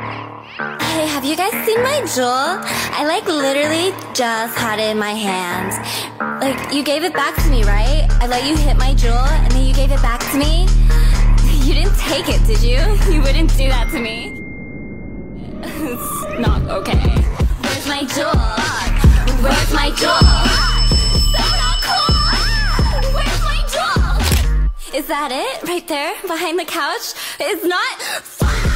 Hey, have you guys seen my Juul? I like literally just had it in my hands. Like, you gave it back to me, right? I let you hit my Juul and then you gave it back to me? You didn't take it, did you? You wouldn't do that to me. It's not okay. Where's my Juul? Where's my Juul? So not cool! Where's my Juul? Is that it? Right there? Behind the couch? It's not